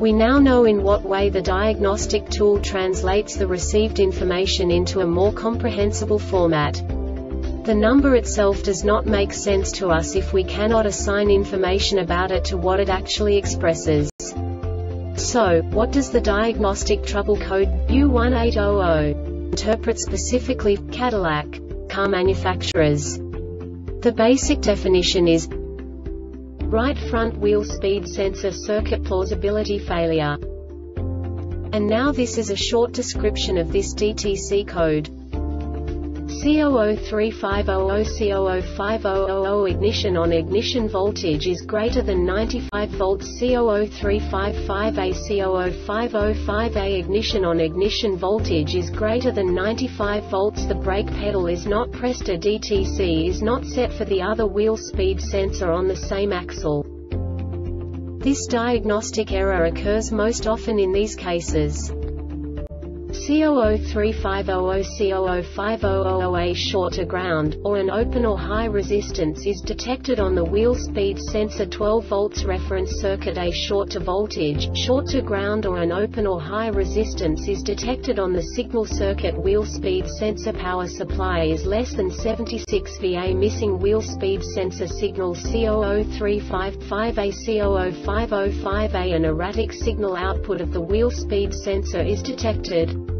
We now know in what way the diagnostic tool translates the received information into a more comprehensible format. The number itself does not make sense to us if we cannot assign information about it to what it actually expresses. So, what does the diagnostic trouble code U1800 interpret specifically Cadillac car manufacturers? The basic definition is right front wheel speed sensor circuit plausibility failure. And now this is a short description of this DTC code. C00350C00500 ignition on ignition voltage is greater than 95 volts C00355A C00505A ignition on ignition voltage is greater than 95 volts the brake pedal is not pressed a DTC is not set for the other wheel speed sensor on the same axle. This diagnostic error occurs most often in these cases. C00350C00500A short to ground, or an open or high resistance is detected on the wheel speed sensor 12 volts reference circuit. A short to voltage, short to ground or an open or high resistance is detected on the signal circuit. Wheel speed sensor power supply is less than 76 VA missing wheel speed sensor signal. C00355A C00505A an erratic signal output of the wheel speed sensor is detected.